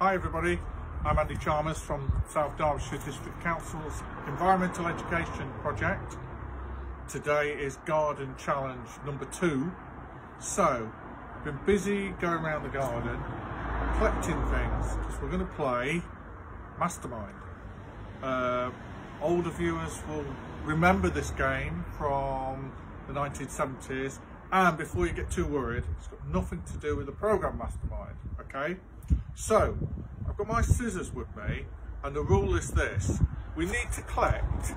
Hi everybody, I'm Andy Chalmers from South Derbyshire District Council's Environmental Education Project. Today is Garden Challenge number two. So, I've been busy going around the garden, collecting things, because we're going to play Mastermind. Uh, older viewers will remember this game from the 1970s and before you get too worried, it's got nothing to do with the program Mastermind, okay? So, I've got my scissors with me, and the rule is this. We need to collect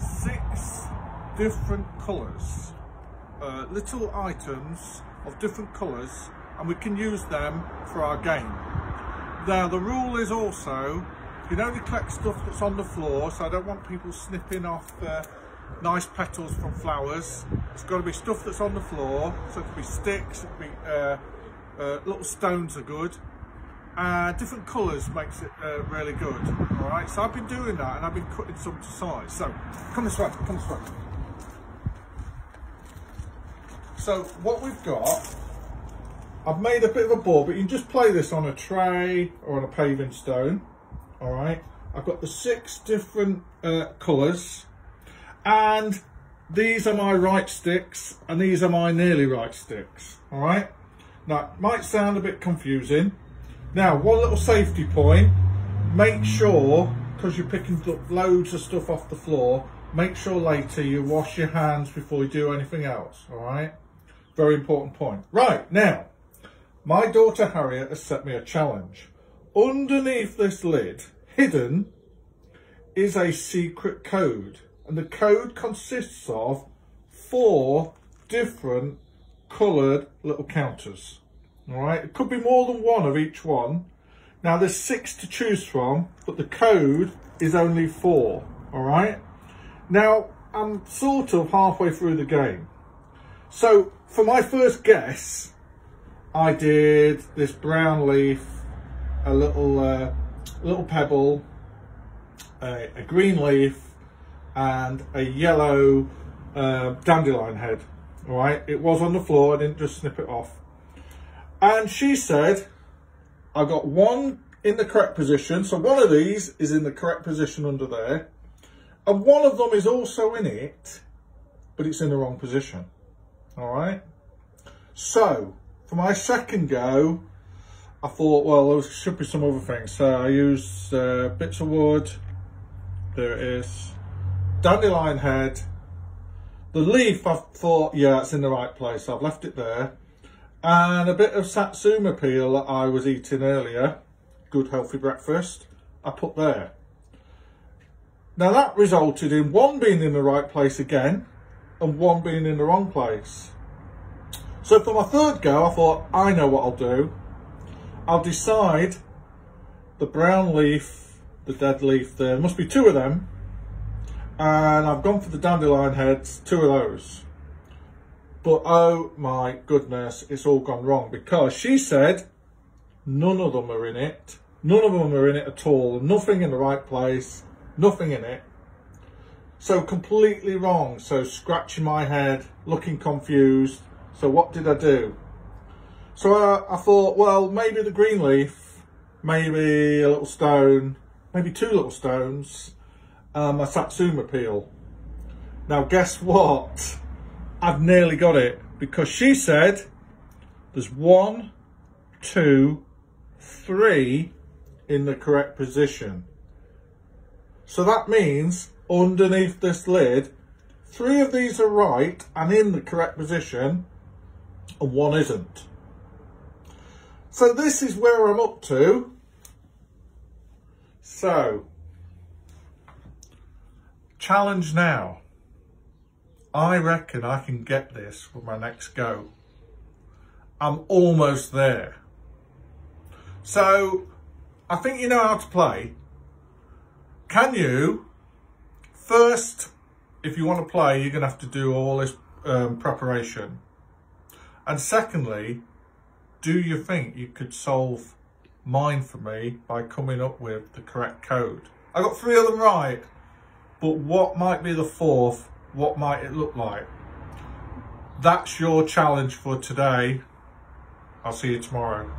six different colours, uh, little items of different colours, and we can use them for our game. Now, the rule is also, you can only collect stuff that's on the floor, so I don't want people snipping off uh, nice petals from flowers. It's got to be stuff that's on the floor, so it could be sticks, it could be uh, uh, little stones are good. Uh, different colours makes it uh, really good. All right, so I've been doing that and I've been cutting some to size. So come this way, come this way. So what we've got, I've made a bit of a board, but you can just play this on a tray or on a paving stone. All right, I've got the six different uh, colours and these are my right sticks and these are my nearly right sticks. All right, now might sound a bit confusing now, one little safety point, make sure, because you're picking up loads of stuff off the floor, make sure later you wash your hands before you do anything else, all right? Very important point. Right, now, my daughter Harriet has set me a challenge. Underneath this lid, hidden, is a secret code. And the code consists of four different coloured little counters. All right, it could be more than one of each one. Now there's six to choose from, but the code is only four. All right. Now I'm sort of halfway through the game. So for my first guess, I did this brown leaf, a little uh, little pebble, a, a, green leaf, and a yellow uh, dandelion head. All right, it was on the floor. I didn't just snip it off. And she said, I got one in the correct position. So one of these is in the correct position under there. And one of them is also in it, but it's in the wrong position. All right. So for my second go, I thought, well, there should be some other things. So I used uh, bits of wood. There it is. Dandelion head. The leaf, I thought, yeah, it's in the right place. I've left it there and a bit of satsuma peel that I was eating earlier, good healthy breakfast, I put there. Now that resulted in one being in the right place again and one being in the wrong place. So for my third go, I thought, I know what I'll do. I'll decide the brown leaf, the dead leaf there, must be two of them. And I've gone for the dandelion heads, two of those. But oh my goodness, it's all gone wrong because she said none of them are in it. None of them are in it at all. Nothing in the right place. Nothing in it. So completely wrong. So scratching my head, looking confused. So what did I do? So I, I thought, well, maybe the green leaf, maybe a little stone, maybe two little stones, um, a satsuma peel. Now guess what? I've nearly got it because she said there's one, two, three in the correct position. So that means underneath this lid, three of these are right and in the correct position and one isn't. So this is where I'm up to. So, challenge now. I reckon I can get this with my next go. I'm almost there. So, I think you know how to play. Can you, first, if you want to play, you're going to have to do all this um, preparation. And secondly, do you think you could solve mine for me by coming up with the correct code? I got three of them right, but what might be the fourth what might it look like? That's your challenge for today. I'll see you tomorrow.